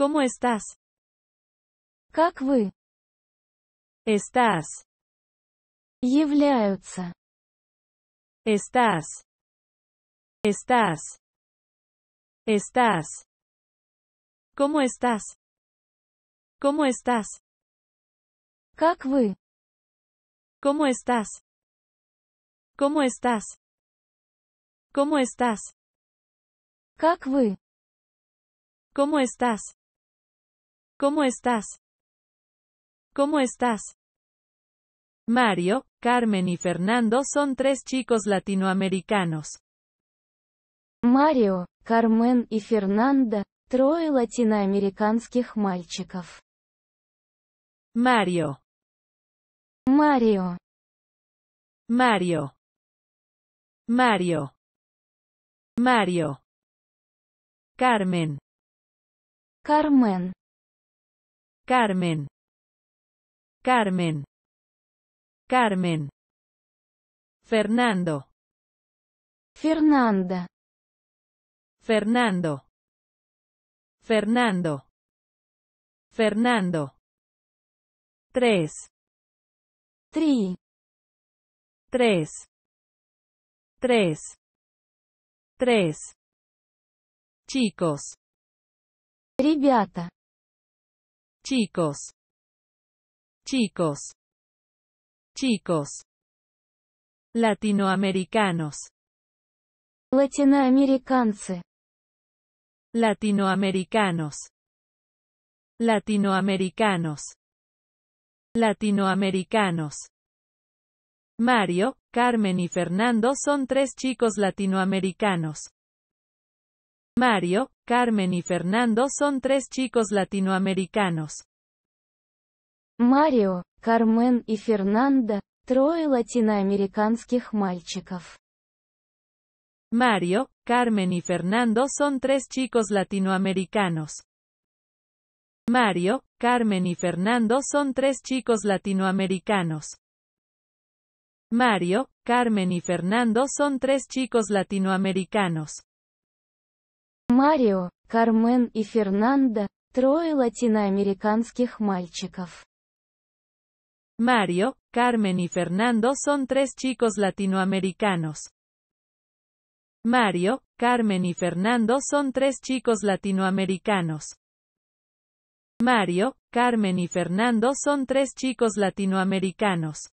¿Cómo estás? Как вы? Estás. Являются. Estás. Estás. Estás. ¿Cómo estás? ¿Cómo estás? Как вы? ¿Cómo estás? ¿Cómo estás? ¿Cómo estás? Как вы? ¿Cómo estás? ¿Cómo estás? ¿Cómo estás? Mario, Carmen y Fernando son tres chicos latinoamericanos. Марио, Кармен и Фернандо – трое латиноамериканских мальчиков. Mario, Марио, Mario, Mario, Mario. Carmen, Кармен, Carmen, Carmen, Carmen. Fernando, Фернандо, Fernando, Fernando, Fernando. Tres, три, tres, tres, tres. Chicos, ребята, chicos, chicos, chicos, latinoamericanos, latinoamericanos, latinoamericanos, latinoamericanos. Mario, Carmen y Fernando son tres chicos latinoamericanos. Mario, Carmen y Fernando son tres chicos latinoamericanos. Марио, Кармен и Фернандо – трое латиноамериканских мальчиков. Mario, Carmen y Fernando son tres chicos latinoamericanos. Mario, Carmen y Fernando son tres chicos latinoamericanos. Mario, Carmen y Fernando son tres chicos latinoamericanos. Марио, Кармен и Фернандо – трое латиноамериканских мальчиков. Mario, Carmen y Fernando son tres chicos latinoamericanos. Mario, Carmen y Fernando son tres chicos latinoamericanos. Mario, Carmen y Fernando son tres chicos latinoamericanos.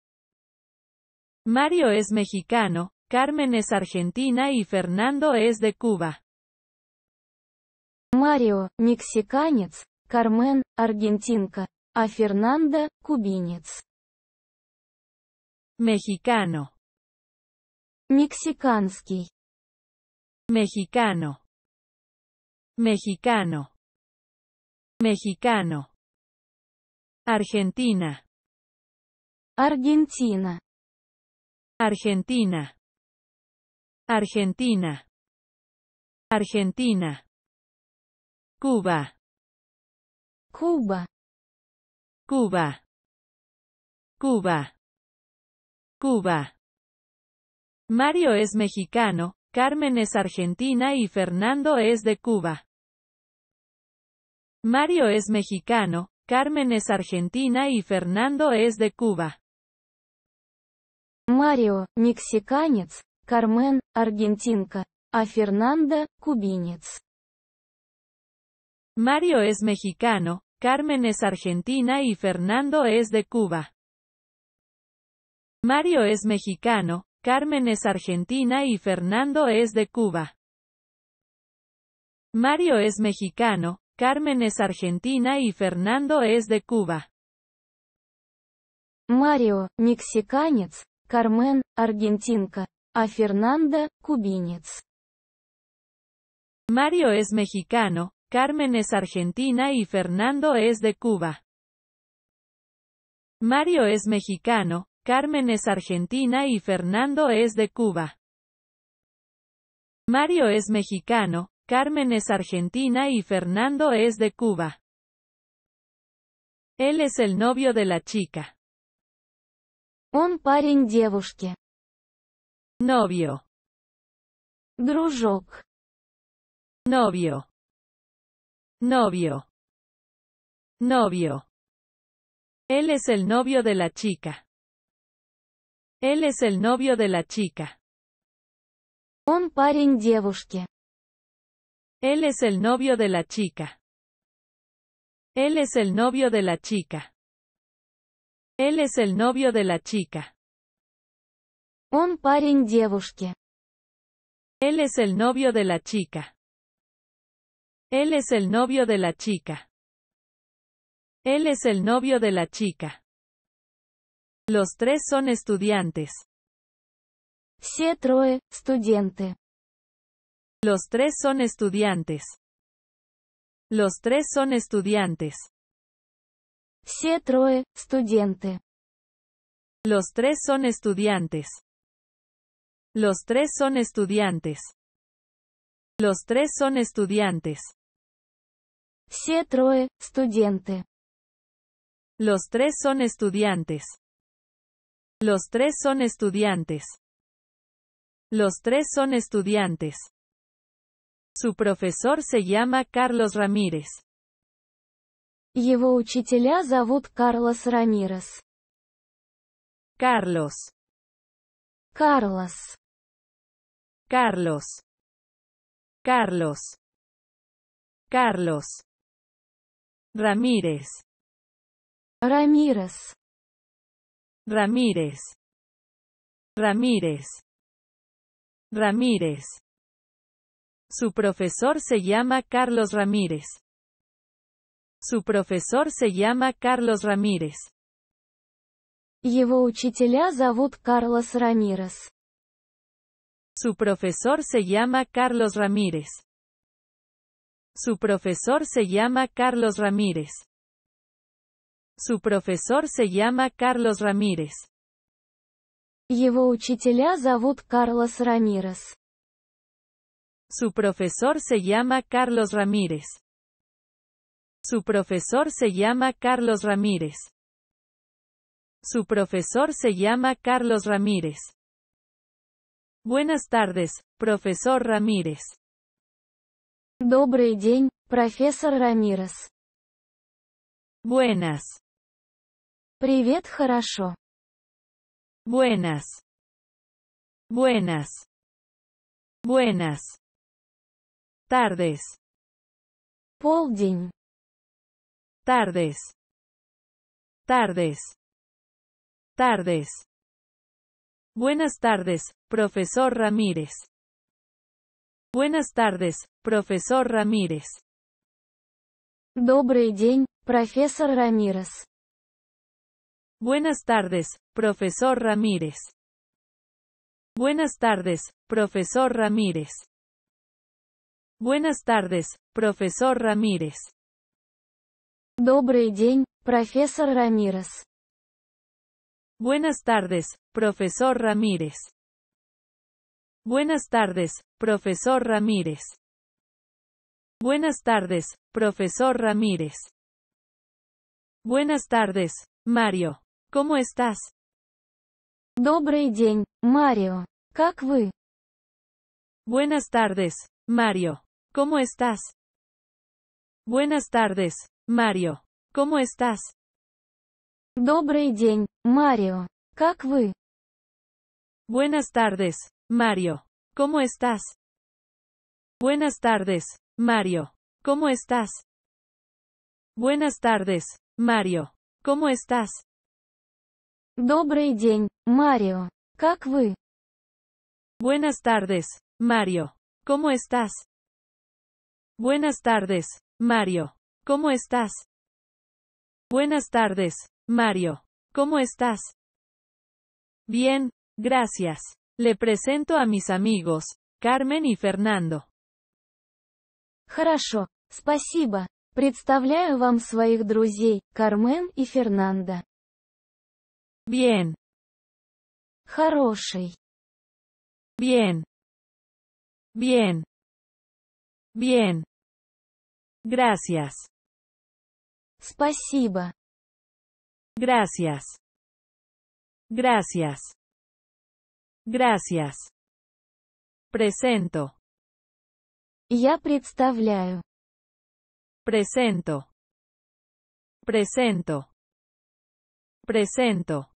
Mario es mexicano, Carmen es argentina y Fernando es de Cuba. Марио – мексиканец, Кармен – аргентинка, а Фернандо – кубинец. Mexicano, Мексиканский, mexicano, mexicano, mexicano. Argentina, Аргентина, Argentina, Argentina, Argentina. Cuba, Куба, Cuba, Cuba, Cuba. Mario es mexicano, Carmen es argentina y Fernando es de Cuba. Mario es mexicano, Carmen es argentina y Fernando es de Cuba. Марио – мексиканец, Кармен – аргентинка, а Фернандо – кубинец. Mario es mexicano, Carmen es argentina y Fernando es de Cuba. Mario es mexicano, Carmen es argentina y Fernando es de Cuba. Mario es mexicano, Carmen es argentina y Fernando es de Cuba. Марио – мексиканец, Кармен – аргентинка, а Фернандо – кубинец. Mario es mexicano, Carmen es argentina y Fernando es de Cuba. Mario es mexicano, Carmen es argentina y Fernando es de Cuba. Mario es mexicano, Carmen es argentina y Fernando es de Cuba. Él es el novio de la chica. Он парень девушки. Novio, Дружок. novio, novio, Novio. Él es el novio de la chica. Él es el novio de la chica. Он парень девушки. Él es el novio de la chica. Él es el novio de la chica. Él es el novio de la chica. Он парень девушки. Él es el novio de la chica. Él es el novio de la chica. Él es el novio de la chica. Los tres son estudiantes. Все трое – студенты. Los tres son estudiantes. Los tres son estudiantes. Все трое – студенты. Los tres son estudiantes. Los tres son estudiantes. Los tres son estudiantes. Все трое – студенты. Los tres son estudiantes. Los tres son estudiantes. Los tres son estudiantes. Su profesor se llama Carlos Ramírez. Его учителя зовут Карлос Рамирес. Carlos. Карлос. Carlos. Carlos. Carlos. Ramírez. Рамирес. Ramírez. Ramírez. Ramírez. Su profesor se llama Carlos Ramírez. Su profesor se llama Carlos Ramírez. Его учителя зовут Карлос Рамирес. Su profesor se llama Carlos Ramírez. Su profesor se llama Carlos Ramírez. Su profesor se llama Carlos Ramírez. Его учителя зовут Карлос Рамирес. Su profesor se llama Carlos Ramírez. Su profesor se llama Carlos Ramírez. Su profesor se llama Carlos Ramírez. Buenas tardes, profesor Ramírez. Добрый день, профессор Рамирес. Buenas, Привет, хорошо. buenas. Buenas. Buenas. Tardes, Полдень. tardes. Tardes. Tardes. Buenas tardes, profesor Ramírez. Buenas tardes, profesor Ramírez. Добрый день, профессор Рамирес. Buenas tardes, profesor Ramírez. Buenas tardes, profesor Ramírez. Buenas tardes, profesor Ramírez. Добрый день, профессор Рамирес. Buenas tardes, profesor Ramírez. Buenas tardes, profesor Ramírez. Buenas tardes, profesor Ramírez. Buenas tardes, Mario. ¿Cómo estás? Добрый день, Марио. Как вы? Buenas tardes, Mario. ¿Cómo estás? Buenas tardes, Mario. ¿Cómo estás? Добрый день, Марио. Как вы? Buenas tardes, Mario. ¿Cómo estás? Buenas tardes, Mario. ¿Cómo estás? Buenas tardes, Mario. ¿Cómo estás? Добрый день, Марио. Как вы? Buenas tardes, Mario. ¿Cómo estás? Buenas tardes, Mario. ¿Cómo estás? Buenas tardes, Mario. ¿Cómo estás? Bien, gracias. Le presento a mis amigos, Carmen y Fernando. Хорошо, спасибо. Представляю вам своих друзей, Кармен и Фернандо. Bien, Хороший. bien. Bien. Bien. Gracias. Спасибо. Gracias. Gracias. Gracias. Presento. Я представляю. Presento. Presento. Presento.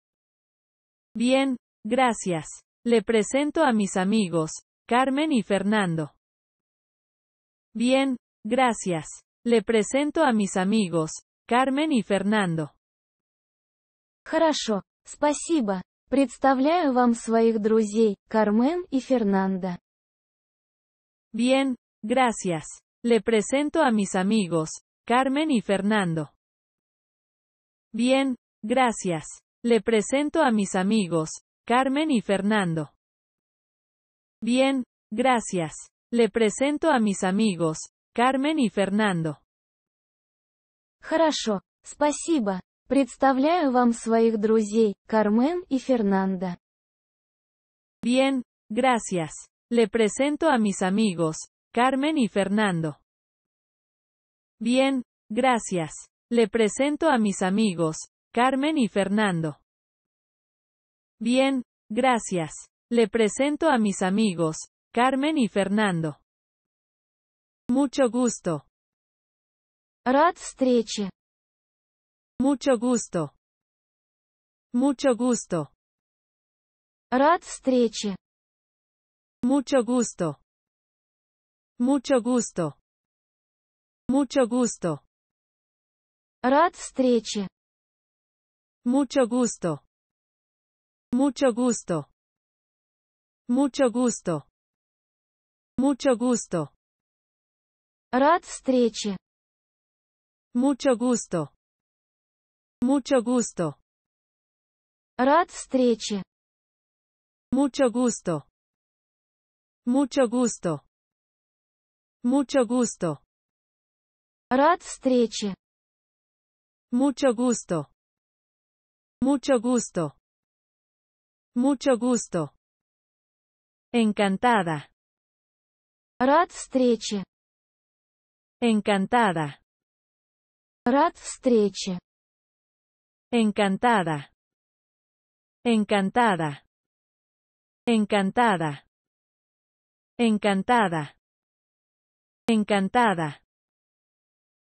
Bien, gracias. Le presento a mis amigos, Carmen y Fernando. Bien, gracias. Le presento a mis amigos, Carmen y Fernando. Хорошо, спасибо. Представляю вам своих друзей, Кармен и Фернандо. Bien, gracias. Le presento a mis amigos, Carmen y Fernando. Bien, gracias. Le presento a mis amigos, Carmen y Fernando. Bien, gracias. Le presento a mis amigos, Carmen y Fernando. Хорошо, спасибо. Представляю вам своих друзей, Кармен и Фернандо. Bien, gracias. Le presento a mis amigos, Carmen y Fernando. Bien, gracias. Le presento a mis amigos, Carmen y Fernando. Bien, gracias. Le presento a mis amigos, Carmen y Fernando. Mucho gusto. Рад встрече. Mucho gusto. Mucho gusto. Рад встрече. Mucho gusto. Mucho gusto. Mucho gusto. Рад встрече. Mucho gusto. Mucho gusto. Mucho gusto. Mucho gusto. Рад встрече. Mucho gusto. Mucho gusto. Рад встрече. Mucho gusto. Mucho gusto. Mucho gusto. Рад встрече. Mucho gusto. Mucho gusto. Mucho gusto. Encantada. Рад встрече. Encantada. Рад встрече. Encantada. Encantada. Encantada. Encantada. Encantada.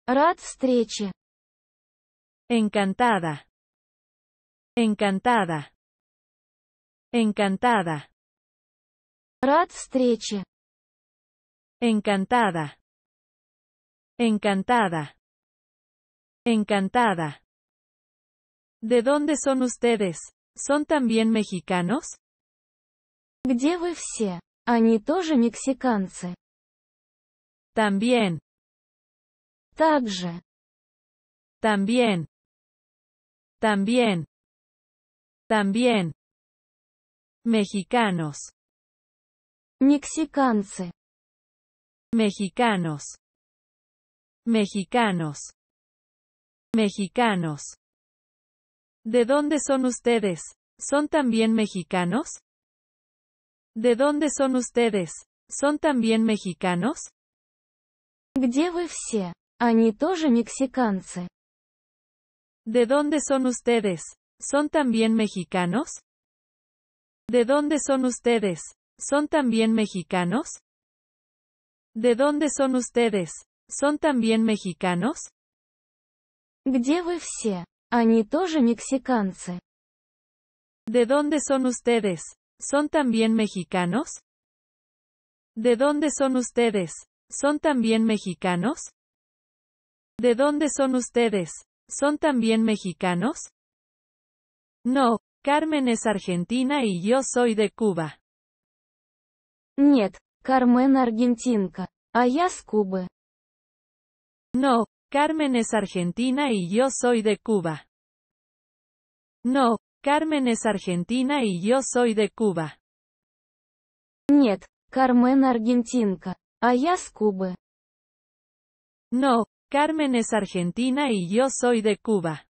Рад встрече. Encantada. Encantada. Encantada. Рад встрече. Encantada. Encantada. Encantada. ¿De dónde son ustedes? ¿Son también mexicanos? Где вы все? Они тоже мексиканцы. También. Также. También. También. También. Mexicanos. Мексиканцы. Mexicanos. Mexicanos. Mexicanos. ¿De dónde son ustedes? ¿Son también mexicanos? ¿De dónde son ustedes? ¿Son también mexicanos? Где вы все? Они тоже мексиканцы. ¿De dónde son ustedes? ¿Son también mexicanos? ¿De dónde son ustedes? ¿Son también mexicanos? ¿De dónde son ustedes? ¿Son también mexicanos? Где вы все? Они тоже мексиканцы. ¿De dónde son ustedes? ¿Son también mexicanos? ¿De dónde son ustedes? ¿Son también mexicanos? ¿De dónde son ustedes? ¿Son también mexicanos? No, Carmen es argentina y yo soy de Cuba. Нет, Кармен аргентинка, а я с Кубы. No, Carmen es argentina y yo soy de Cuba. No, Carmen es argentina y yo soy de Cuba. Нет, Кармен аргентинка, а я с Кубы. No, Carmen es argentina y yo soy de Cuba.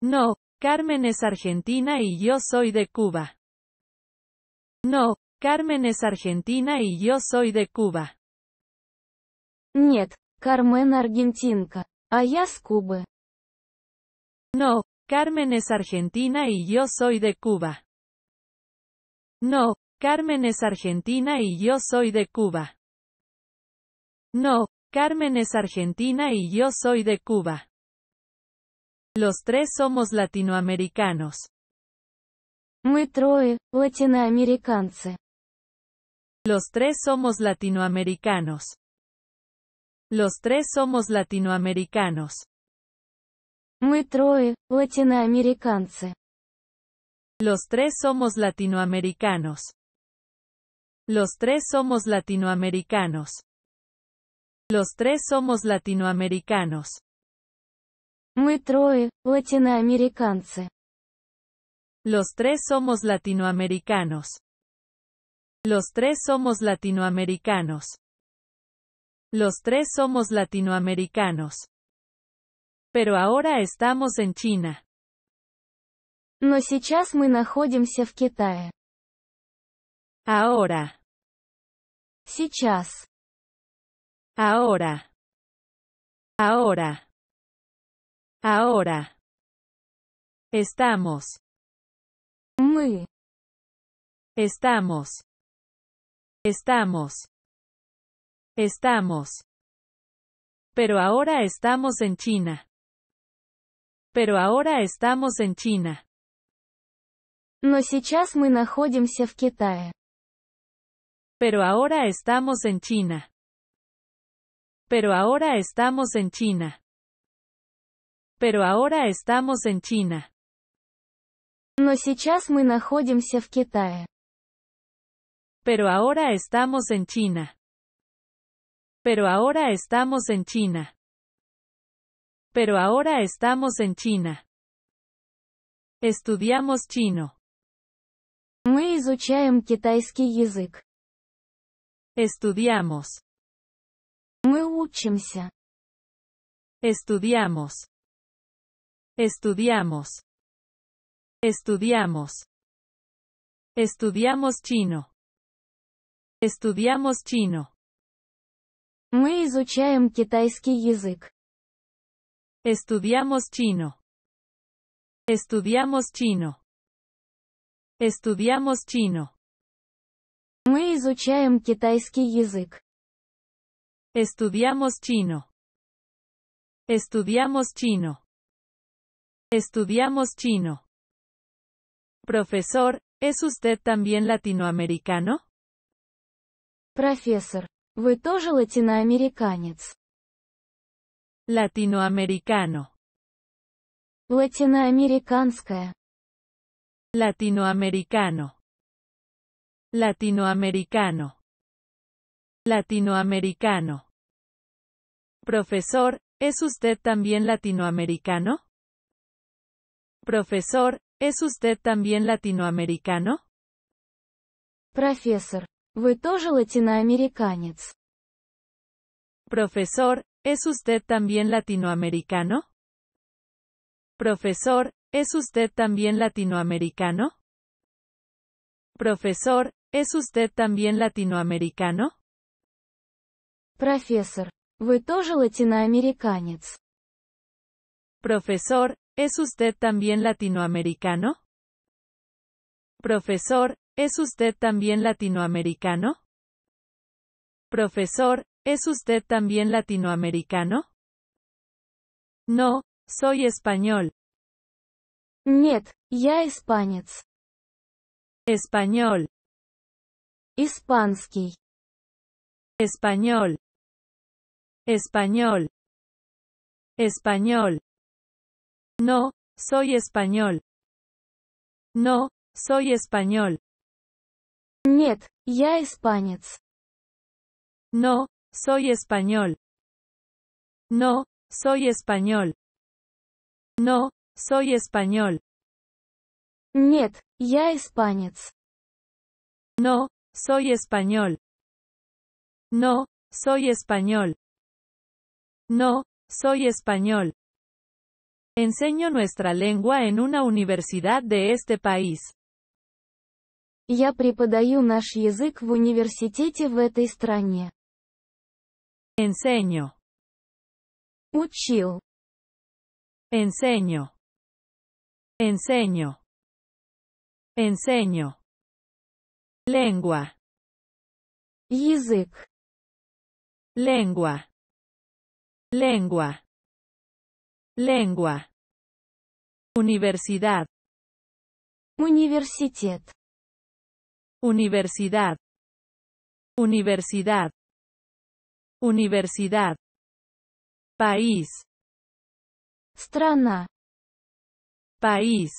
No, Carmen es argentina y yo soy de Cuba. No, Carmen es argentina y yo soy de Cuba. Нет, Кармен аргентинка, а я с Кубы. No, Carmen es argentina y yo soy de Cuba. No, Carmen es argentina y yo soy de Cuba. No, Carmen es argentina y yo soy de Cuba. Los tres somos latinoamericanos. Мы трое, латиноамериканцы. Los tres somos latinoamericanos. Los tres somos latinoamericanos. Мы трое, латиноамериканцы. Los tres somos latinoamericanos. Los tres somos latinoamericanos. Los tres somos latinoamericanos. Мы трое, латиноамериканцы. Los tres somos latinoamericanos. Los tres somos latinoamericanos. Los tres somos latinoamericanos. Pero ahora estamos en China. Но сейчас мы находимся в Китае. Ahora. Сейчас. Ahora. Ahora. Ahora. Estamos. Мы. Estamos. Estamos. Estamos. Pero ahora estamos en China. Pero ahora estamos en China. Но сейчас мы находимся в Китае. Pero ahora estamos en China. Pero ahora estamos en China. Pero ahora estamos en China. Но сейчас мы находимся в Китае. Pero ahora estamos en China. Pero ahora estamos en China. Pero ahora estamos en China. Estudiamos chino. Мы изучаем китайский язык. Estudiamos. Мы учимся. Estudiamos. Estudiamos. Estudiamos. Estudiamos chino. Estudiamos chino. Мы изучаем китайский язык. Estudiamos chino. Estudiamos chino. Estudiamos chino. Мы изучаем китайский язык. Estudiamos chino. Estudiamos chino. Estudiamos chino. Profesor, ¿es usted también latinoamericano? Профессор, вы тоже латиноамериканец? Latinoamericano. Латиноамериканская. Latinoamericano. Latinoamericano. Latinoamericano. Profesor, ¿es usted también latinoamericano? Profesor, ¿es usted también latinoamericano? Профессор, вы тоже латиноамериканец? Profesor, ¿es usted también latinoamericano? Profesor, ¿es usted también latinoamericano? Profesor, ¿es usted también latinoamericano? Профессор, вы тоже латиноамериканец? Profesor, ¿es usted también latinoamericano? Profesor, ¿es usted también latinoamericano? Profesor, ¿es usted también latinoamericano? No, soy español. Нет, я испанец. Español. Испанский. Español. Español. Español. No, soy español. No, soy español. Нет, я испанец. No, soy español. No, soy español. No, soy español. Нет, я испанец. No, soy español. No, soy español. No, soy español. Enseño nuestra lengua en una universidad de este país. Я преподаю наш язык в университете в этой стране. Enseño. Учил. Enseño. Enseño. Enseño. Lengua. Язык. Lengua. Lengua. Lengua. Universidad. Университет. Universidad. Universidad. Universidad. País. Страна. País.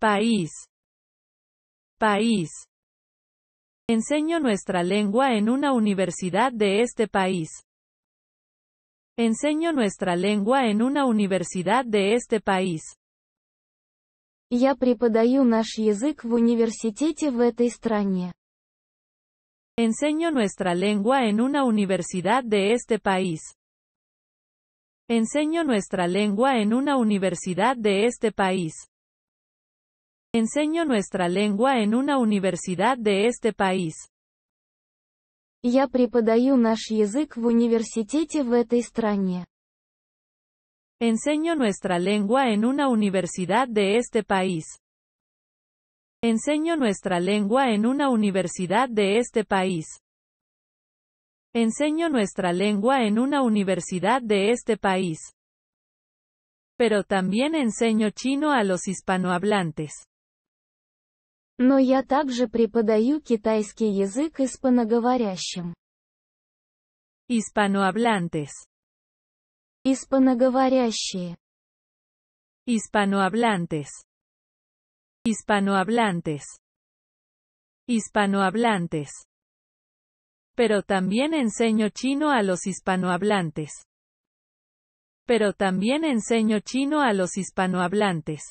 País. País. Enseño nuestra lengua en una universidad de este país. Enseño nuestra lengua en una universidad de este país. Я преподаю наш язык в университете в этой стране. Enseño nuestra lengua en una universidad de este país. Enseño nuestra lengua en una universidad de este país. Enseño nuestra lengua en una universidad de este país. Я преподаю наш язык в университете в этой стране. Enseño nuestra lengua en una universidad de este país. Enseño nuestra lengua en una universidad de este país. Enseño nuestra lengua en una universidad de este país. Pero también enseño chino a los hispanohablantes. Но я также преподаю китайский язык испаноговорящим. Hispanohablantes. Испаноговорящие. Hispanohablantes. Hispanohablantes. Hispanohablantes. Pero también enseño chino a los hispanohablantes. Pero también enseño chino a los hispanohablantes.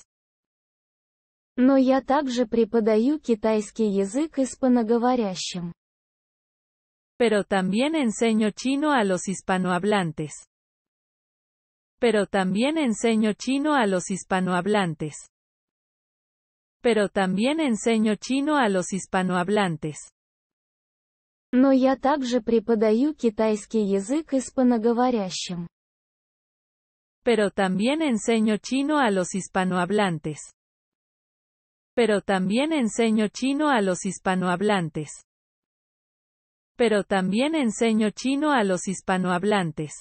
Но я также преподаю китайский язык испаноговорящим. Pero también enseño chino a los hispanohablantes. Pero también enseño chino a los hispanohablantes. Pero también enseño chino a los hispanohablantes. Но я также преподаю китайский язык испаноговорящим. Pero también enseño chino a los hispanohablantes. Pero también enseño chino a los hispanohablantes. Pero también enseño chino a los hispanohablantes.